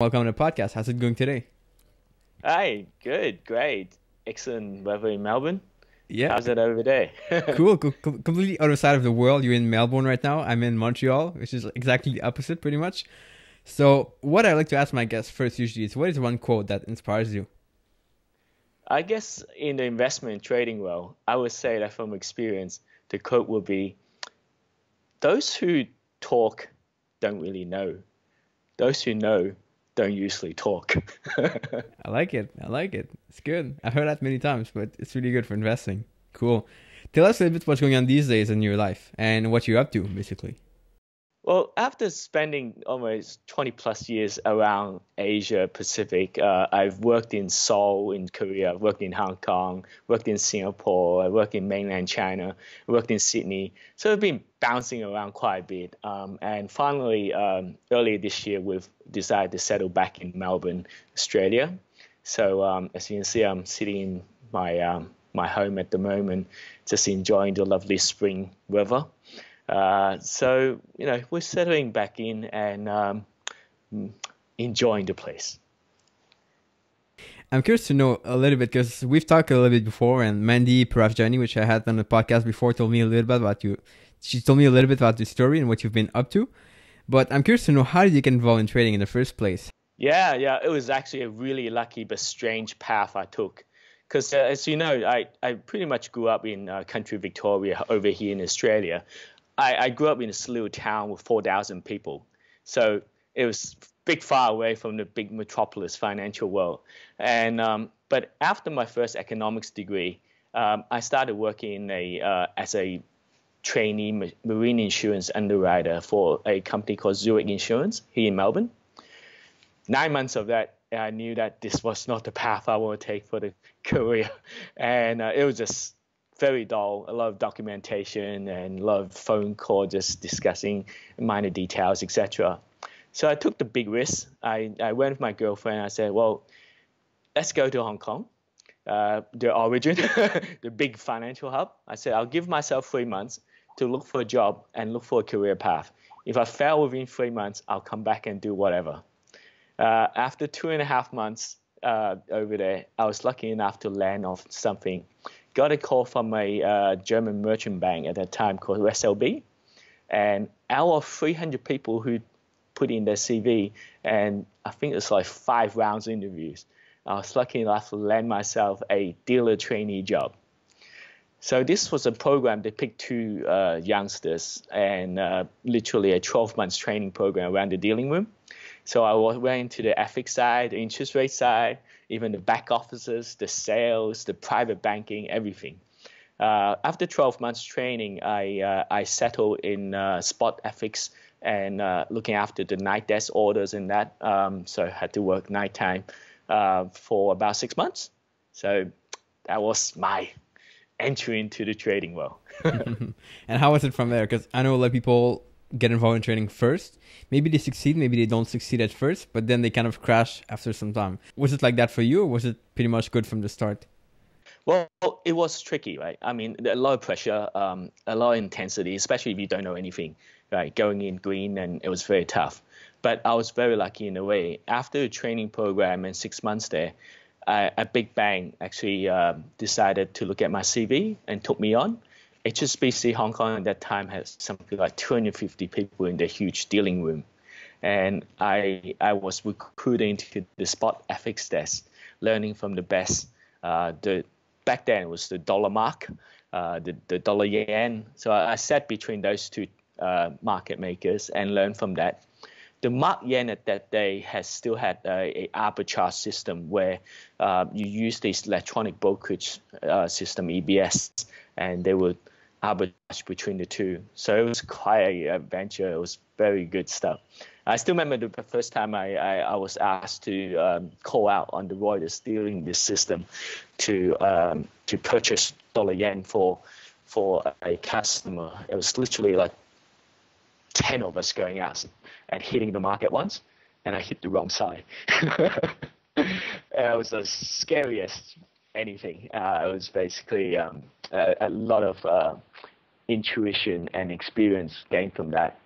Welcome to the podcast. How's it going today? Hi, good, great, excellent weather in Melbourne. Yeah. How's it over there? cool, cool, completely other side of the world. You're in Melbourne right now. I'm in Montreal, which is exactly the opposite, pretty much. So, what I like to ask my guests first usually is, what is one quote that inspires you? I guess in the investment trading world, I would say that from experience, the quote would be, "Those who talk don't really know. Those who know don't usually talk. I like it. I like it. It's good. I've heard that many times, but it's really good for investing. Cool. Tell us a little bit what's going on these days in your life and what you're up to, basically. Well, after spending almost 20 plus years around Asia Pacific, uh, I've worked in Seoul in Korea, I've worked in Hong Kong, worked in Singapore, I worked in mainland China, worked in Sydney. So I've been bouncing around quite a bit. Um, and finally, um, earlier this year, we've decided to settle back in Melbourne, Australia. So um, as you can see, I'm sitting in my um, my home at the moment, just enjoying the lovely spring weather. Uh, so you know we're settling back in and um, enjoying the place. I'm curious to know a little bit because we've talked a little bit before, and Mandy Parafjani, which I had on the podcast before, told me a little bit about you. She told me a little bit about the story and what you've been up to. But I'm curious to know how did you get involved in trading in the first place? Yeah, yeah, it was actually a really lucky but strange path I took. Because uh, as you know, I, I pretty much grew up in uh, country Victoria over here in Australia. I, I grew up in a little town with 4,000 people. So it was big far away from the big metropolis financial world. And um, but after my first economics degree, um, I started working in a uh, as a trainee marine insurance underwriter for a company called Zurich Insurance here in Melbourne. Nine months of that, I knew that this was not the path I want to take for the career, and uh, it was just very dull. A lot of documentation and a lot of phone call just discussing minor details, etc. So I took the big risk. I, I went with my girlfriend. I said, well, let's go to Hong Kong, uh, the origin, the big financial hub. I said, I'll give myself three months to look for a job and look for a career path. If I fail within three months, I'll come back and do whatever. Uh, after two and a half months uh, over there, I was lucky enough to land on something got a call from a uh, German merchant bank at that time called SLB. And out of 300 people who put in their CV, and I think it's like five rounds of interviews, I was lucky enough to land myself a dealer trainee job. So this was a program they picked two uh, youngsters and uh, literally a 12 months training program around the dealing room. So I was went to the FX side, the interest rate side, even the back offices, the sales, the private banking, everything. Uh, after 12 months training, I uh, I settled in uh, spot FX and uh, looking after the night desk orders and that. Um, so I had to work nighttime uh, for about six months. So that was my entry into the trading world. and how was it from there? Because I know a lot of people get involved in training first. Maybe they succeed, maybe they don't succeed at first, but then they kind of crash after some time. Was it like that for you, or was it pretty much good from the start? Well, it was tricky, right? I mean, a lot of pressure, um, a lot of intensity, especially if you don't know anything, right? Going in green, and it was very tough. But I was very lucky in a way. After a training program and six months there, I, a big bang actually um, decided to look at my CV and took me on. HSBC Hong Kong at that time had something like 250 people in their huge dealing room. And I, I was recruiting to the spot FX desk, learning from the best. Uh, the, back then it was the dollar mark, uh, the, the dollar yen. So I, I sat between those two uh, market makers and learned from that. The mark yen at that day has still had a, a arbitrage system where uh, you use this electronic brokerage uh, system, EBS, and they would arbitrage between the two. So it was quite an adventure. It was very good stuff. I still remember the first time I, I, I was asked to um, call out on the Reuters dealing this system to um, to purchase dollar yen for for a customer. It was literally like ten of us going out and hitting the market once, and I hit the wrong side. it was the scariest anything. Uh, it was basically um, a, a, lot of uh, intuition and experience gained from that.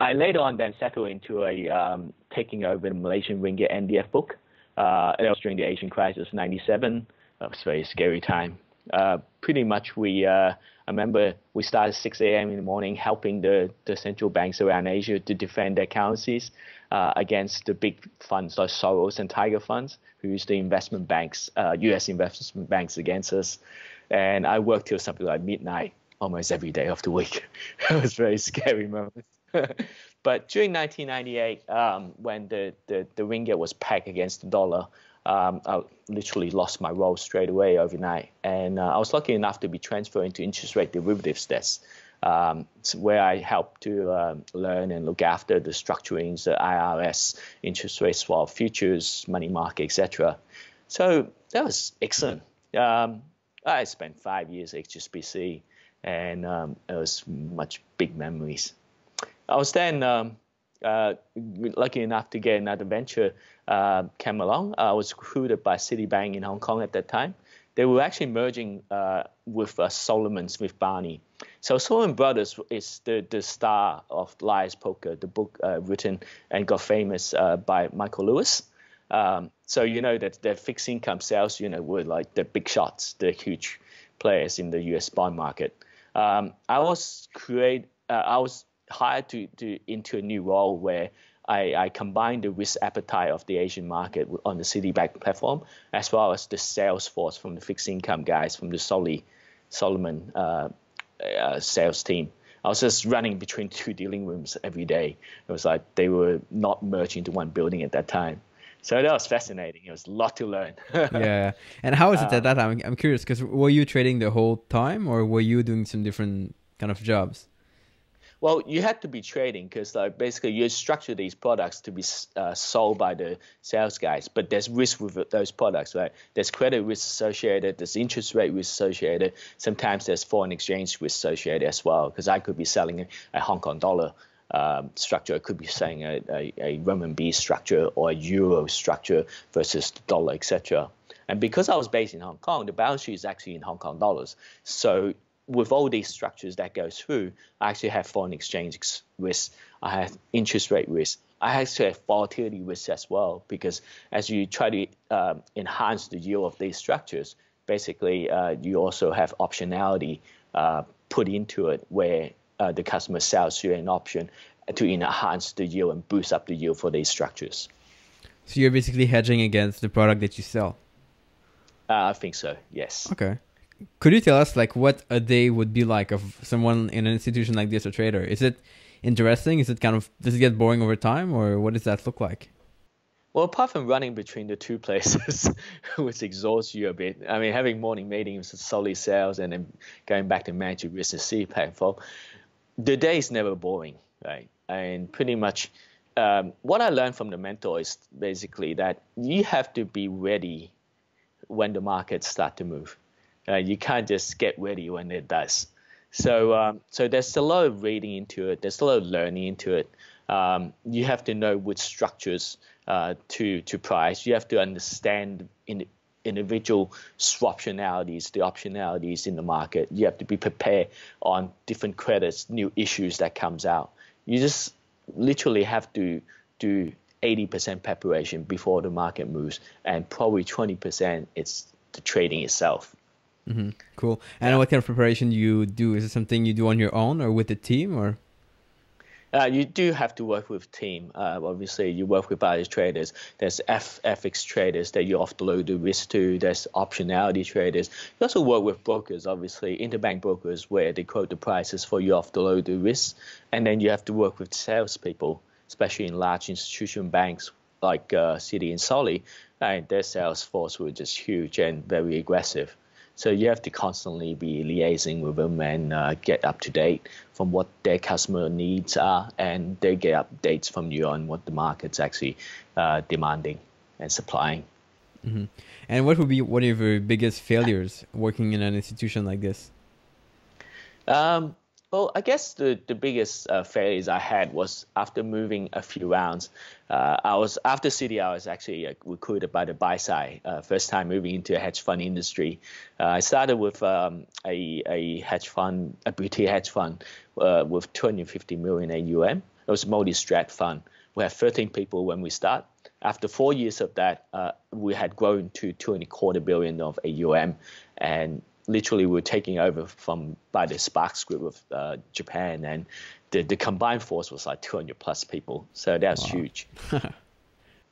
I later on then settled into a um, taking over the Malaysian ringgit NDF book. Uh, was during the Asian crisis, '97. That was a very scary time. Uh, pretty much, we uh, I remember we started 6 a.m. in the morning helping the, the central banks around Asia to defend their currencies uh, against the big funds like Soros and Tiger funds, who use the investment banks, U.S. Uh, investment banks against us. And I worked till something like midnight almost every day of the week. it was very scary moment. but during 1998, um, when the, the, the ringgit was pegged against the dollar, um, I literally lost my role straight away overnight. And uh, I was lucky enough to be transferred into interest rate derivatives desk, um, where I helped to um, learn and look after the structurings, the IRS, interest rate swap, futures, money market, etc. So that was excellent. Um, I spent five years at HSBC, and um, it was much big memories. I was then um, uh, lucky enough to get another venture uh, came along. I was recruited by Citibank in Hong Kong at that time. They were actually merging uh, with uh, Salomon Smith Barney. So Salomon Brothers is the, the star of Liar's Poker, the book uh, written and got famous uh, by Michael Lewis. Um, so you know that the fixed income sales, you know, were like the big shots, the huge players in the U.S. bond market. Um, I was create, I was hired to, to into a new role where I, I combine the risk appetite of the Asian market on the Citibank platform, as well as the sales force from the fixed income guys from the Soli, Salomon uh, uh, sales team. I was just running between two dealing rooms every day. It was like they were not merged into one building at that time. So that was fascinating. It was a lot to learn. yeah. And how was it at that time? I'm curious because were you trading the whole time or were you doing some different kind of jobs? Well, you had to be trading because like basically you structure these products to be uh, sold by the sales guys, but there's risk with those products, right? There's credit risk associated, there's interest rate risk associated. Sometimes there's foreign exchange risk associated as well, because I could be selling a Hong Kong dollar um, structure, I could be selling a, a, a renminbi structure or a euro structure versus the dollar, etc. And because I was based in Hong Kong, the balance sheet is actually in Hong Kong dollars. So with all these structures that go through, I actually have foreign exchange risk, I have interest rate risk, I actually have volatility risk as well, because as you try to uh, enhance the yield of these structures, basically uh, you also have optionality uh, put into it where uh, the customer sells you an option to enhance the yield and boost up the yield for these structures. So you're basically hedging against the product that you sell. Uh, I think so. Yes. Okay could you tell us like what a day would be like of someone in an institution like this, a trader? Is it interesting? Is it kind of does it get boring over time, or what does that look like? Well, apart from running between the two places, which exhausts you a bit, I mean, having morning meetings, solely sales, and then going back to manage risk and C platform, the day is never boring, right? And pretty much, um, what I learned from the mentor is basically that you have to be ready when the markets start to move. Uh, you can't just get ready when it does. So, um, so there's a lot of reading into it. There's a lot of learning into it. Um, you have to know which structures uh, to to price. You have to understand in individual swaptionalities, the optionalities in the market. You have to be prepared on different credits, new issues that comes out. You just literally have to do 80% preparation before the market moves, and probably 20% it's the trading itself. Mm-hmm. Cool. And yeah. what kind of preparation do you do? Is it something you do on your own or with a team or? Uh, you do have to work with team. Uh, obviously, you work with various traders. There's F- FX traders that you offload the load the risk to. There's optionality traders. You also work with brokers, obviously, interbank brokers, where they quote the prices for you offload the load the risk. And then you have to work with salespeople, especially in large institution banks like uh, Citi and Soli. And their sales force were just huge and very aggressive. So you have to constantly be liaising with them and uh, get up to date from what their customer needs are, and they get updates from you on what the market's actually uh, demanding and supplying. Mm-hmm. And what would be one of your biggest failures working in an institution like this? Um, well, I guess the, the biggest uh, failures I had was after moving a few rounds. Uh, I was after Citi, I was actually uh, recruited by the buy side. Uh, first time moving into a hedge fund industry. Uh, I started with um, a, a hedge fund, a boutique hedge fund uh, with 250 million AUM. It was a multi-strat fund. We had 13 people when we start. After four years of that, we had grown to two and a quarter billion of AUM, and literally we were taking over from by the Sparx group of uh, Japan, and the, the combined force was like 200 plus people. So that's wow. huge.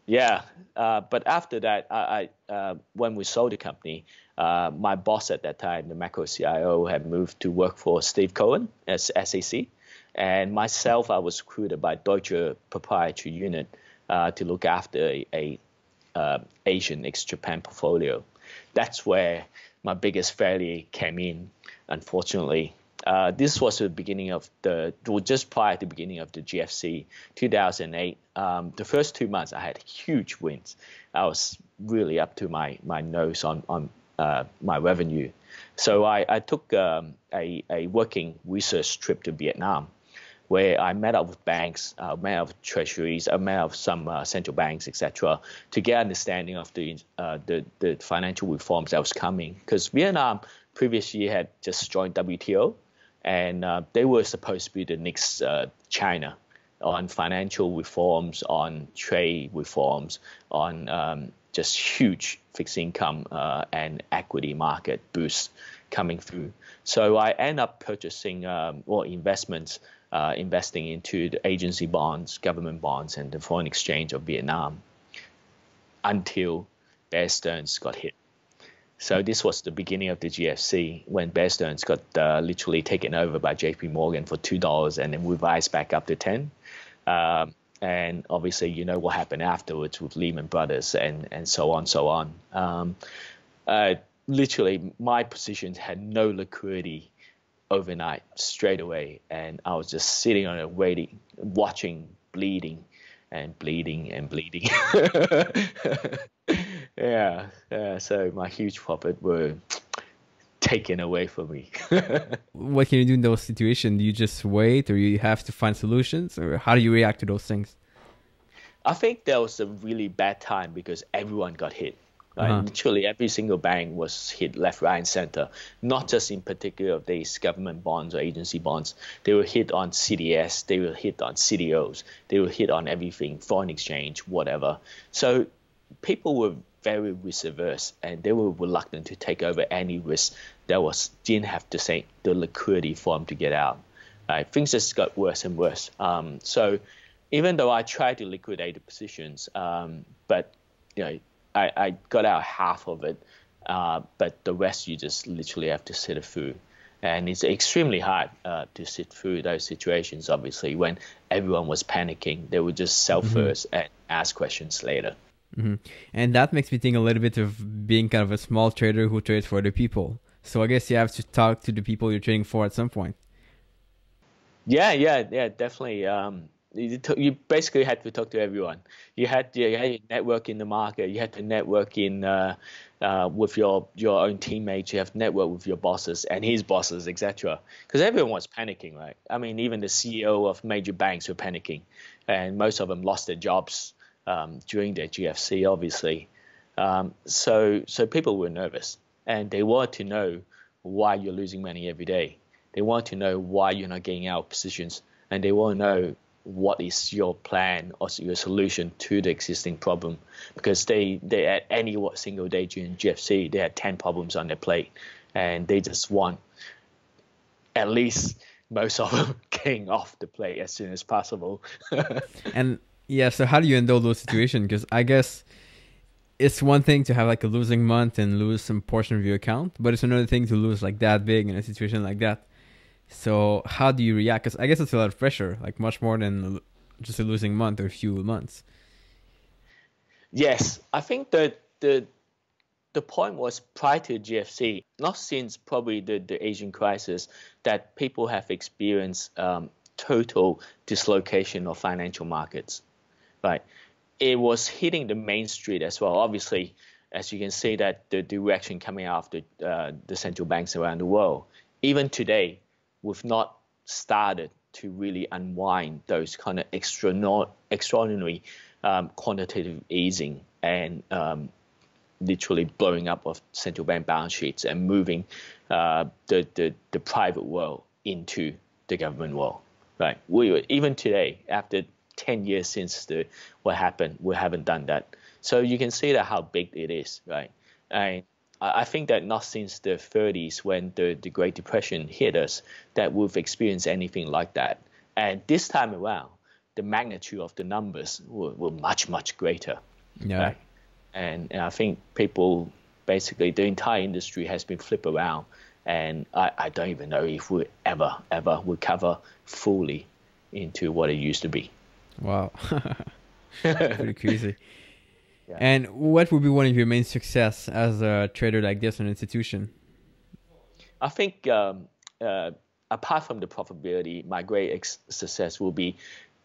yeah, uh, but after that, I, I uh, when we sold the company, uh, my boss at that time, the macro CIO, had moved to work for Steve Cohen as SAC, and myself, I was recruited by Deutsche Proprietary Unit uh, to look after a, a uh, Asian ex Japan portfolio. That's where my biggest failure came in, unfortunately. Uh, this was the beginning of the, well, just prior to the beginning of the GFC, 2008. Um, the first two months, I had huge wins. I was really up to my, my nose on, on uh, my revenue. So I, I took um, a, a working research trip to Vietnam where I met up with banks, uh, met up with treasuries, I met up with some uh, central banks, etc., to get understanding of the, uh, the, the financial reforms that was coming. Because Vietnam previously had just joined WTO, and uh, they were supposed to be the next uh, China on financial reforms, on trade reforms, on um, just huge fixed income uh, and equity market boosts coming through. So I end up purchasing um, or investments uh, investing into the agency bonds, government bonds, and the foreign exchange of Vietnam until Bear Stearns got hit. So this was the beginning of the GFC when Bear Stearns got uh, literally taken over by J.P. Morgan for two dollars and then revised back up to ten. Um, and obviously, you know what happened afterwards with Lehman Brothers and and so on, so on. Um, uh, literally, my positions had no liquidity overnight straight away, and I was just sitting on it waiting, watching, bleeding, and bleeding and bleeding. yeah, yeah. So my huge profit were taken away from me. what can you do in those situations? Do you just wait, or you have to find solutions, or how do you react to those things? I think that was a really bad time because everyone got hit. Uh-huh. Literally every single bank was hit left, right, and center. Not just in particular of these government bonds or agency bonds. They were hit on CDS. They were hit on CDOs. They were hit on everything, foreign exchange, whatever. So people were very risk averse and they were reluctant to take over any risk that was didn't have to say the liquidity for them to get out. Right? Things just got worse and worse. Um, so even though I tried to liquidate the positions, um, but you know I, I got out half of it, uh, but the rest you just literally have to sit through. And it's extremely hard uh, to sit through those situations, obviously, when everyone was panicking. They would just sell mm-hmm. first and ask questions later. Mm-hmm. And that makes me think a little bit of being kind of a small trader who trades for other people. So I guess you have to talk to the people you're trading for at some point. Yeah, yeah, yeah, definitely. Um, you, basically had to talk to everyone. You had, you had to network in the market. You had to network in uh, uh, with your your own teammates. You have to network with your bosses and his bosses, etc. Because everyone was panicking, right? I mean, even the CEO of major banks were panicking, and most of them lost their jobs um, during the GFC, obviously. Um, so so people were nervous, and they wanted to know why you're losing money every day. They want to know why you're not getting out positions, and they want to know what is your plan or your solution to the existing problem? Because they they at any single day during GFC they had 10 problems on their plate and they just want at least most of them getting off the plate as soon as possible. And yeah so how do you handle those situations? Because I guess it's one thing to have like a losing month and lose some portion of your account but it's another thing to lose like that big in a situation like that so how do you react? Because I guess it's a lot of pressure, like much more than just a losing month or a few months. Yes, I think that the the point was prior to GFC, not since probably the, the Asian crisis, that people have experienced um, total dislocation of financial markets. Right, it was hitting the main street as well. Obviously, as you can see, that the direction coming out of the uh, the central banks around the world. Even today, we've not started to really unwind those kind of extra, extraordinary um, quantitative easing and um, literally blowing up of central bank balance sheets and moving uh, the, the, the private world into the government world. right? We even today, after 10 years since the what happened, we haven't done that. So you can see that how big it is, right? And I think that not since the 30s when the, the Great Depression hit us that we've experienced anything like that. And this time around, the magnitude of the numbers were, were much, much greater. Yeah. Right? And, and I think people, basically, the entire industry has been flipped around. And I, I don't even know if we ever, ever recover fully into what it used to be. Wow. Pretty crazy. Yeah. And what would be one of your main success as a trader like this, an institution? I think um, uh, apart from the profitability, my great ex- success will be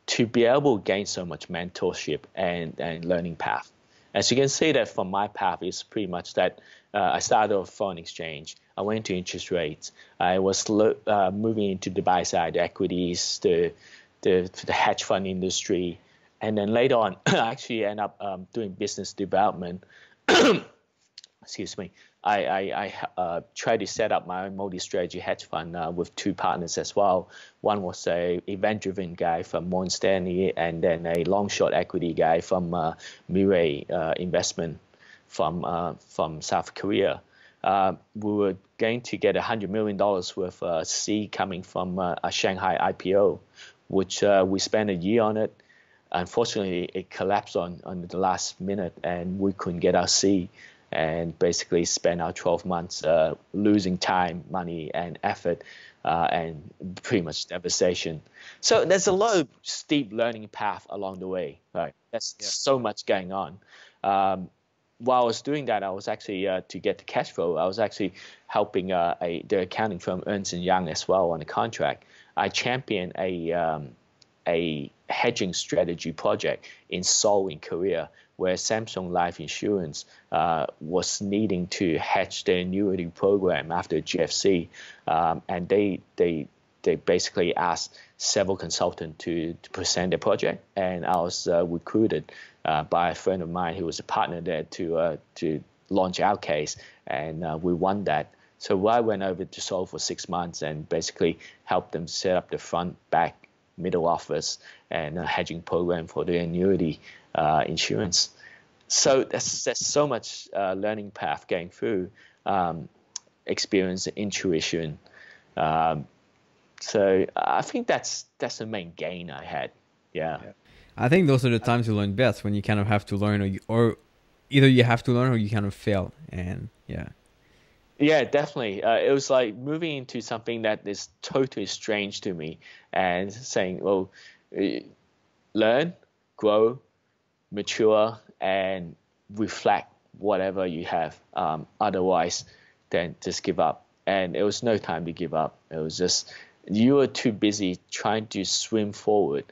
to be able to gain so much mentorship and, and learning path. As you can see that from my path is pretty much that uh, I started off foreign exchange. I went to interest rates. I was lo- uh, moving into the buy side equities, the, the the hedge fund industry, and then later on, I actually end up um, doing business development. Excuse me. I, I, I uh, tried to set up my own multi-strategy hedge fund uh, with two partners as well. One was a event-driven guy from Morgan Stanley, and then a long-short equity guy from uh, Mirae uh, Investment from uh, from South Korea. Uh, we were going to get $100 million worth of C coming from a Shanghai IPO, which we spent a year on it unfortunately, it collapsed on, on the last minute and we couldn't get our C and basically spent our 12 months uh, losing time, money, and effort, uh, and pretty much devastation. So there's a lot of steep learning path along the way. Right, there's yeah. so much going on. Um, while I was doing that, I was actually uh, to get the cash flow. I was actually helping uh, a the accounting firm Ernst and Young as well on a contract. I championed a um, a hedging strategy project in Seoul, in Korea, where Samsung Life Insurance uh, was needing to hedge their annuity program after GFC, um, and they they they basically asked several consultants to, to present their project, and I was uh, recruited uh, by a friend of mine who was a partner there to uh, to launch our case, and uh, we won that. So I went over to Seoul for six months and basically helped them set up the front, back, middle office and a hedging program for the annuity uh, insurance. So there's, so much uh, learning path going through, um, experience, intuition. Um, so I think that's that's the main gain I had. Yeah. yeah. I think those are the times you learn best when you kind of have to learn, or you, or either you have to learn or you kind of fail. And yeah. Yeah, definitely. Uh, it was like moving into something that is totally strange to me and saying, well, uh, learn, grow, mature, and reflect whatever you have. Um, otherwise, then just give up. And it was no time to give up. It was just you were too busy trying to swim forward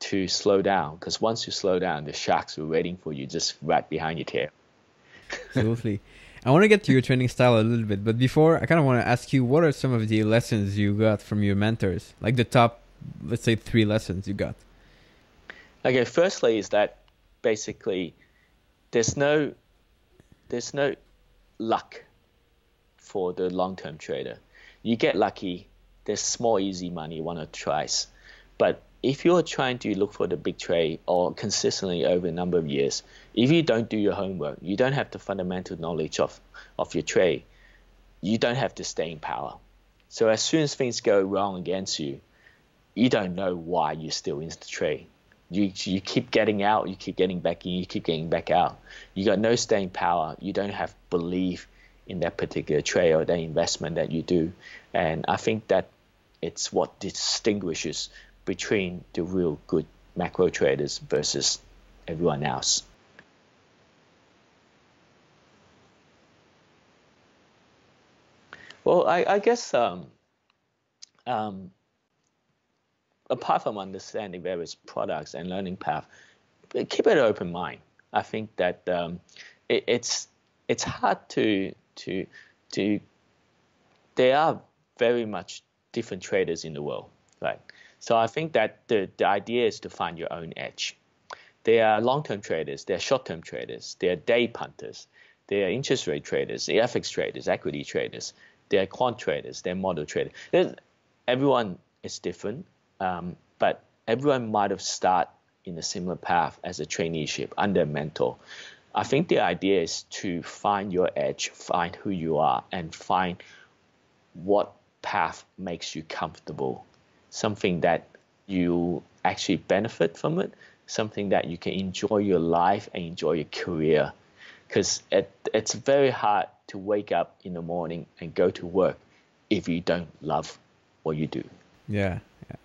to slow down because once you slow down, the sharks were waiting for you just right behind your tail. Absolutely. I want to get to your training style a little bit, but before, I kind of want to ask you what are some of the lessons you got from your mentors? Like the top, let's say, three lessons you got. Okay, firstly, is that basically there's no there's no luck for the long-term trader. You get lucky. There's small, easy money one or twice, but if you're trying to look for the big trade or consistently over a number of years, if you don't do your homework, you don't have the fundamental knowledge of, of your trade, you don't have the staying power. So as soon as things go wrong against you, you don't know why you're still in the trade. You, you keep getting out, you keep getting back in, you keep getting back out. You got no staying power. You don't have belief in that particular trade or that investment that you do. And I think that it's what distinguishes between the real good macro traders versus everyone else. Well, I, I guess um, um, apart from understanding various products and learning path, keep an open mind. I think that um, it, it's it's hard to to to. There are very much different traders in the world, right? So I think that the, the idea is to find your own edge. There are long-term traders, there are short-term traders, there are day punters, there are interest rate traders, FX traders, equity traders, there are quant traders, there are model traders. There's, everyone is different. Um, but everyone might have started in a similar path as a traineeship under a mentor. I think the idea is to find your edge, find who you are, and find what path makes you comfortable, something that you actually benefit from it, something that you can enjoy your life and enjoy your career. Because it, it's very hard to wake up in the morning and go to work if you don't love what you do. Yeah, yeah.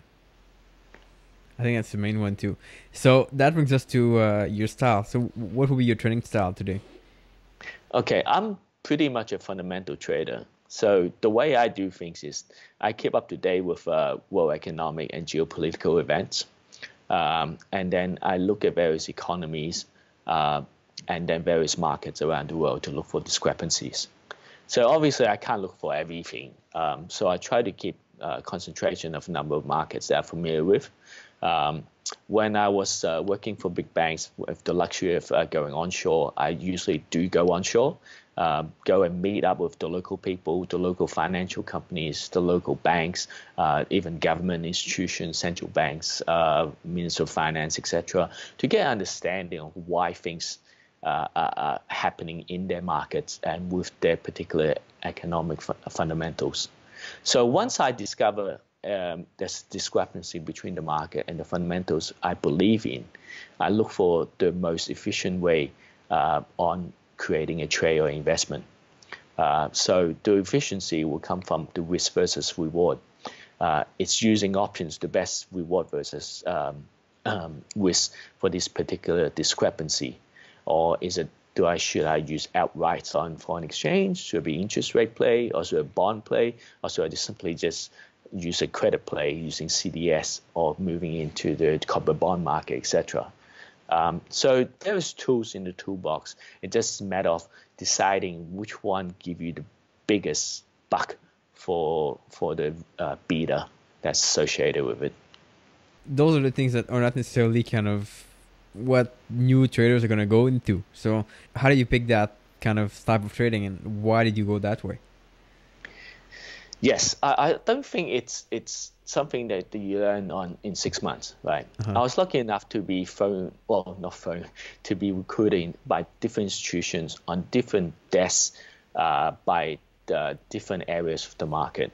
I think that's the main one too. So that brings us to uh, your style. So what will be your trading style today? Okay, I'm pretty much a fundamental trader. So the way I do things is I keep up to date with uh, world economic and geopolitical events, um, and then I look at various economies uh, and then various markets around the world to look for discrepancies. So obviously I can't look for everything. Um, so I try to keep uh, concentration of a number of markets that I'm familiar with. Um, when I was uh, working for big banks with the luxury of uh, going onshore, I usually do go onshore, uh, go and meet up with the local people, the local financial companies, the local banks, uh, even government institutions, central banks, uh, Minister of Finance, etc., to get an understanding of why things uh, are happening in their markets and with their particular economic fu- fundamentals. So once I discover um, there's discrepancy between the market and the fundamentals I believe in, I look for the most efficient way uh, on creating a trade or investment. Uh, so the efficiency will come from the risk versus reward. Uh, it's using options, the best reward versus um, um, risk for this particular discrepancy, or is it do I should I use outright on foreign exchange? Should it be interest rate play, or should it bond play, or should I just simply just use a credit play using CDS or moving into the corporate bond market, etc. Um, so there's tools in the toolbox. It's just a matter of deciding which one give you the biggest buck for for the uh, beta that's associated with it. Those are the things that are not necessarily kind of what new traders are going to go into. So how do you pick that kind of type of trading, and why did you go that way? Yes, I, I don't think it's it's something that you learn on in six months, right? Uh-huh. I was lucky enough to be phone, well, not phone, to be recruited by different institutions on different desks uh, by the different areas of the market.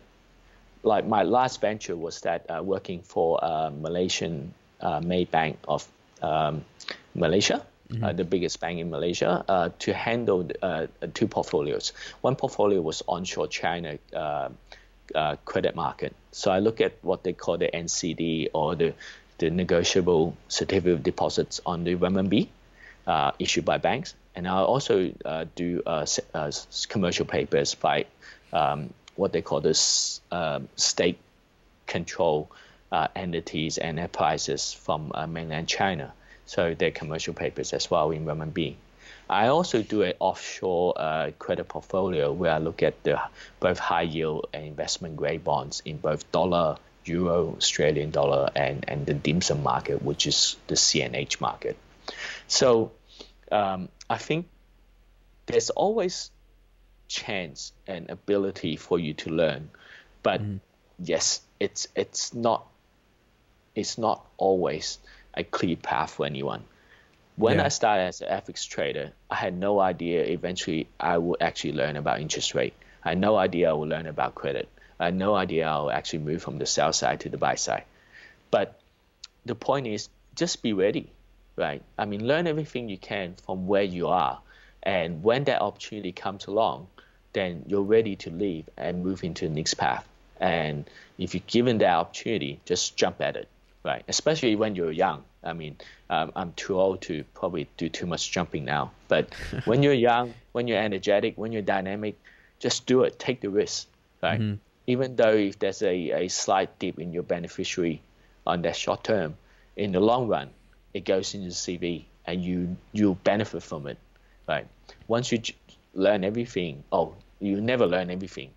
Like my last venture was that uh, working for a Malaysian uh, Maybank of um, Malaysia, Mm-hmm. Uh, the biggest bank in Malaysia, uh, to handle uh, two portfolios. One portfolio was onshore China uh, uh, credit market. So I look at what they call the NCD or the, the negotiable certificate of deposits on the renminbi uh, issued by banks. And I also do commercial papers by um, what they call the um, state control entities and enterprises from mainland China so they're commercial papers as well in renminbi. I also do an offshore uh, credit portfolio where I look at the both high yield and investment grade bonds in both dollar, euro, Australian dollar, and, and the dim sum market, which is the CNH market. So um, I think there's always chance and ability for you to learn, but mm. yes, it's it's not it's not always a clear path for anyone. When yeah. I started as an FX trader, I had no idea eventually I would actually learn about interest rate. I had no idea I would learn about credit. I had no idea I would actually move from the sell side to the buy side. But the point is just be ready, right? I mean, learn everything you can from where you are. And when that opportunity comes along, then you're ready to leave and move into the next path. And if you're given that opportunity, just jump at it right? Especially when you're young. I mean, um, I'm too old to probably do too much jumping now. But when you're young, when you're energetic, when you're dynamic, just do it. Take the risk, right? Mm-hmm. Even though if there's a, a slight dip in your beneficiary on that short term, in the long run, it goes into the CV and you you benefit from it, right? Once you learn everything, oh, you never learn everything,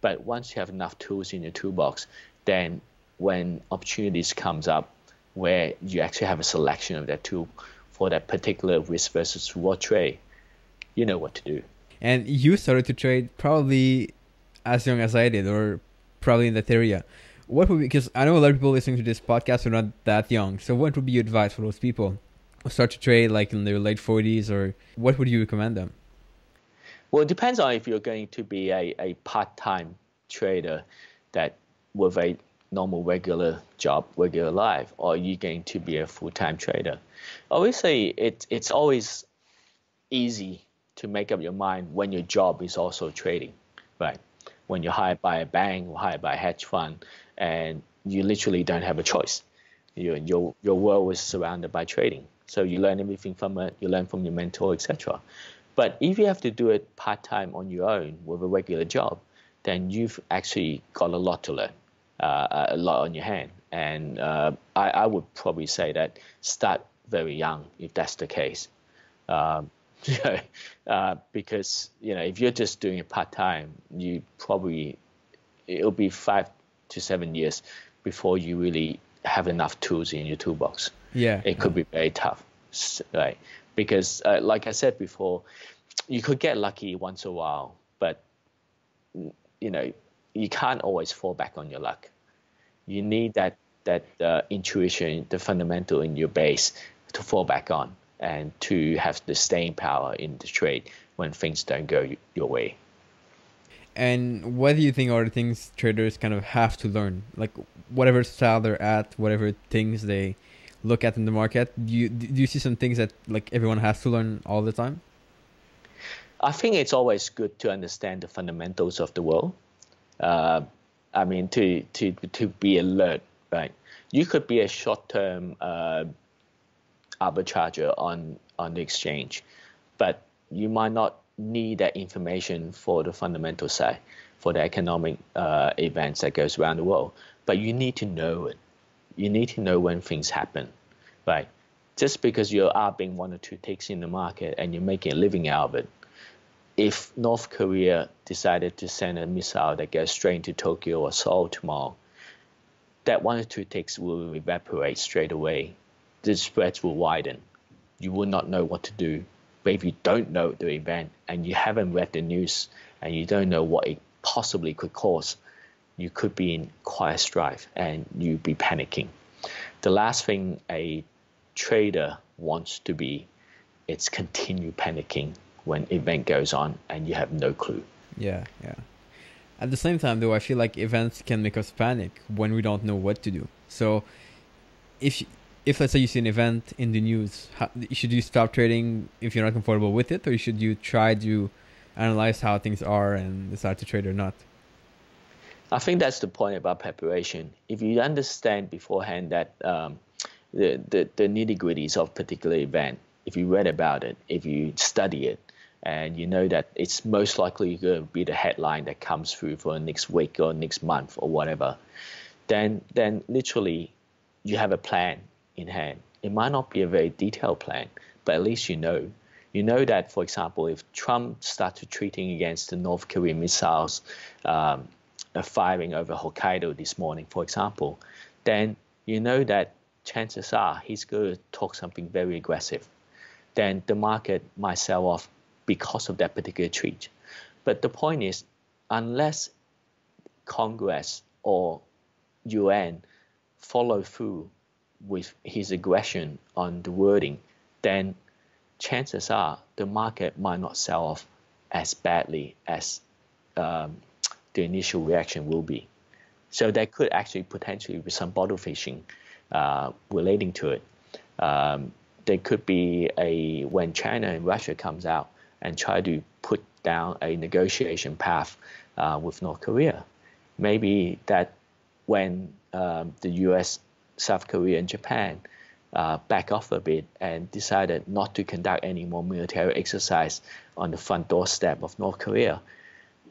but once you have enough tools in your toolbox, then when opportunities comes up where you actually have a selection of that tool for that particular risk versus reward trade, you know what to do. And you started to trade probably as young as I did, or probably in that area. what would be because I know a lot of people listening to this podcast are not that young. So what would be your advice for those people who start to trade like in their late forties, or what would you recommend them? Well, it depends on if you're going to be a, a part-time trader that with a normal regular job, regular life, or you're going to be a full-time trader. Obviously, it, it's always easy to make up your mind when your job is also trading, right? When you're hired by a bank or hired by a hedge fund, and you literally don't have a choice. Your your your world is surrounded by trading, so you learn everything from it. You learn from your mentor, etc. But if you have to do it part time on your own with a regular job, then you've actually got a lot to learn, uh, a lot on your hand. And uh, I, I would probably say that start very young if that's the case. Um, uh, because you know if you're just doing it part time, you probably it'll be five to seven years before you really have enough tools in your toolbox. Yeah, it could be very tough, right? Because uh, like I said before, you could get lucky once in a while, but you know you can't always fall back on your luck. You need that that uh, intuition, the fundamental in your base to fall back on and to have the staying power in the trade when things don't go your way. And what do you think are the things traders kind of have to learn? Like whatever style they're at, whatever things they look at in the market. Do you do you see some things that like everyone has to learn all the time? I think it's always good to understand the fundamentals of the world. Uh, I mean, to to to be alert, right? You could be a short-term uh, arbitrager on on the exchange, but you might not need that information for the fundamental side, for the economic uh, events that goes around the world. But you need to know it. You need to know when things happen, right? Just because you're upping one or two ticks in the market and you're making a living out of it, if North Korea decided to send a missile that goes straight into Tokyo or Seoul tomorrow, that one or two ticks will evaporate straight away. The spreads will widen. You will not know what to do but if you don't know the event and you haven't read the news and you don't know what it possibly could cause, you could be in quite strife and you'd be panicking. The last thing a trader wants to be it's continue panicking when event goes on and you have no clue. Yeah, yeah. At the same time though, I feel like events can make us panic when we don't know what to do. So if if let's say you see an event in the news, how, should you stop trading if you're not comfortable with it, or should you try to analyze how things are and decide to trade or not? I think that's the point about preparation. If you understand beforehand that um, the, the, the nitty gritties of a particular event, if you read about it, if you study it, and you know that it's most likely going to be the headline that comes through for next week or next month or whatever, then then literally you have a plan in hand. It might not be a very detailed plan, but at least you know. You know that, for example, if Trump started treating against the North Korean missiles um, firing over Hokkaido this morning, for example, then you know that chances are he's going to talk something very aggressive. Then the market might sell off because of that particular tweet. But the point is, unless Congress or UN follow through with his aggression on the wording, then chances are the market might not sell off as badly as um, the initial reaction will be. So there could actually potentially be some bottle fishing uh, relating to it. Um, there could be a when China and Russia comes out and try to put down a negotiation path uh, with North Korea. Maybe that when um, the U.S. South Korea and Japan uh, back off a bit and decided not to conduct any more military exercise on the front doorstep of North Korea,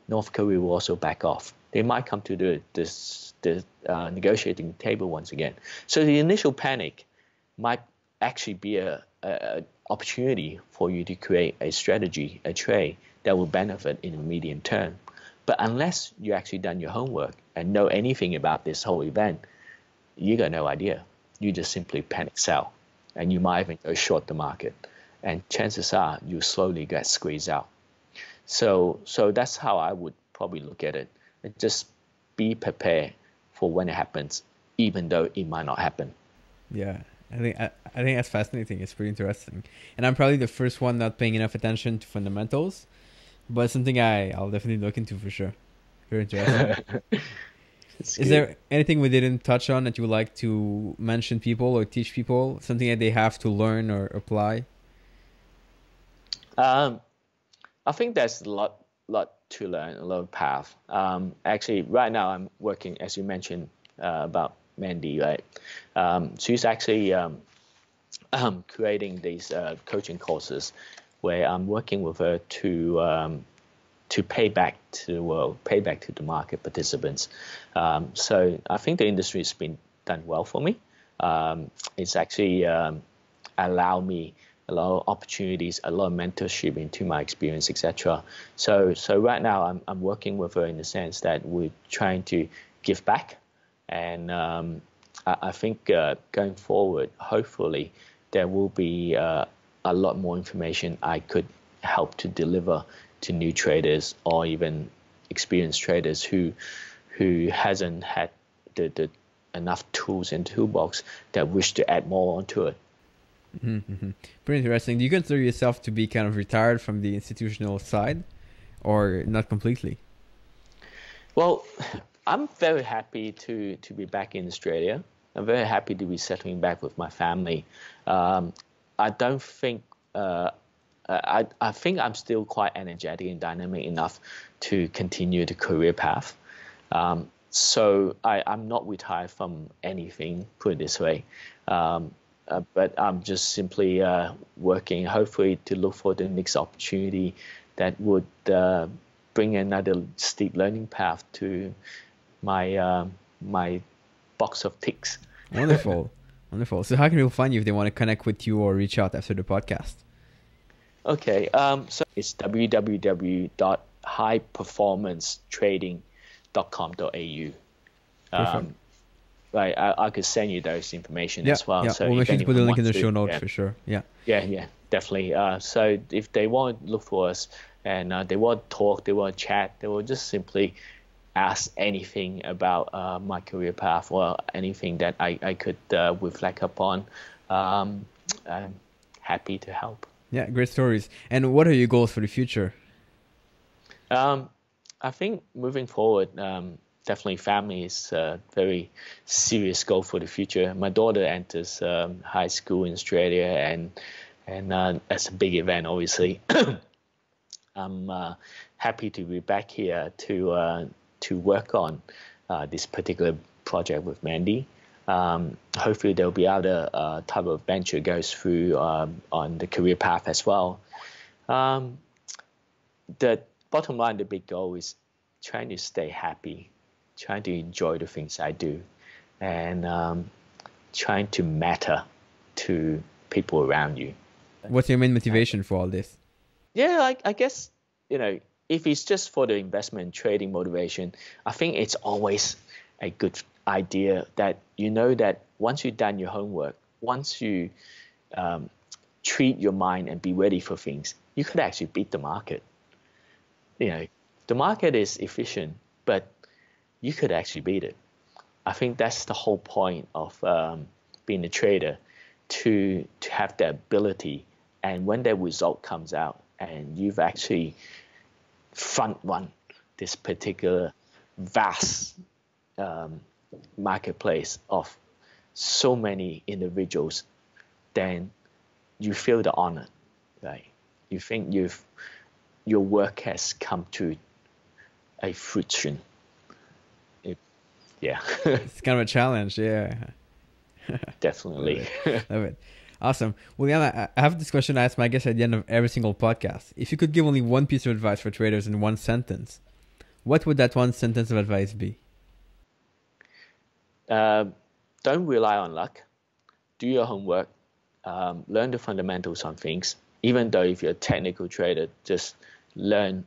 North Korea will also back off. They might come to the, this, the uh, negotiating table once again. So the initial panic might actually be a, a, opportunity for you to create a strategy, a trade that will benefit in the medium term. But unless you actually done your homework and know anything about this whole event, you got no idea. You just simply panic sell, and you might even go short the market, and chances are you slowly get squeezed out. So, so that's how I would probably look at it. And Just be prepared for when it happens, even though it might not happen. Yeah, I think I, I think that's fascinating. It's pretty interesting, and I'm probably the first one not paying enough attention to fundamentals, but something I I'll definitely look into for sure. Very interesting. Is good. there anything we didn't touch on that you would like to mention people or teach people? Something that they have to learn or apply? Um, I think there's a lot, lot to learn, a lot of path. Um, actually, right now I'm working, as you mentioned, uh, about Mandy, right? Um, she's actually um, um, creating these uh, coaching courses where I'm working with her to um, to pay back to the world, pay back to the market participants. Um, so I think the industry has been done well for me. Um, it's actually allowed me a lot of opportunities, a lot of mentorship into my experience, etc. So so right now I'm I'm working with her in the sense that we're trying to give back, and um, I, I, think uh, going forward, hopefully there will be uh, a lot more information I could help to deliver to new traders or even experienced traders who who hasn't had the, the enough tools in toolbox that wish to add more onto it. Mm-hmm, mm-hmm. Pretty interesting. Do you consider yourself to be kind of retired from the institutional side, or not completely? Well, I'm very happy to to be back in Australia. I'm very happy to be settling back with my family. Um, I don't think uh, I, I think I'm still quite energetic and dynamic enough to continue the career path. Um, so I, I'm not retired from anything, put it this way. Um, uh, but I'm just simply uh, working, hopefully, to look for the next opportunity that would uh, bring another steep learning path to my uh, my box of ticks. Wonderful, wonderful. So, how can people find you if they want to connect with you or reach out after the podcast? Okay, um, so it's www.highperformancetrading.com.au. Um, right, I, I, could send you those information yeah, as well. Yeah, so we'll make sure to put the link in the show notes yeah. for sure. Yeah. Yeah, yeah, definitely. Uh, so if they want to look for us and uh, they want to talk, they want to chat, they will just simply ask anything about uh, my career path or anything that I, I could uh, reflect upon. Um, I'm happy to help. Yeah, great stories. And what are your goals for the future? Um, I think moving forward, um, definitely family is a very serious goal for the future. My daughter enters um, high school in Australia, and and uh, that's a big event, obviously. I'm uh, happy to be back here to uh, to work on uh, this particular project with Mandy. Um, hopefully there'll be other uh, type of venture goes through um, on the career path as well. Um, the bottom line, the big goal is trying to stay happy, trying to enjoy the things I do, and um, trying to matter to people around you. What's your main motivation for all this? Yeah, I, I guess you know if it's just for the investment trading motivation, I think it's always a good idea that you know that once you've done your homework, once you um, treat your mind and be ready for things, you could actually beat the market. You know, the market is efficient, but you could actually beat it. I think that's the whole point of um, being a trader, to to have the ability, and when that result comes out, and you've actually front run this particular vast um, marketplace of so many individuals, then you feel the honor, right? You think you've your work has come to a fruition. It, yeah. it's kind of a challenge, yeah. Definitely. Love it. Love it. Awesome. Well, yeah, I have this question I ask my guests at the end of every single podcast. If you could give only one piece of advice for traders in one sentence, what would that one sentence of advice be? Uh, don't rely on luck. Do your homework. Um, learn the fundamentals on things. Even though if you're a technical trader, just learn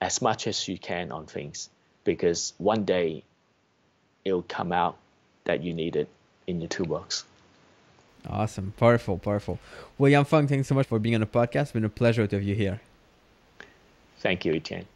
as much as you can on things because one day it'll come out that you need it in your toolbox. Awesome. Powerful, powerful. Well, Yan Fong, thanks so much for being on the podcast. It's been a pleasure to have you here. Thank you, Etienne.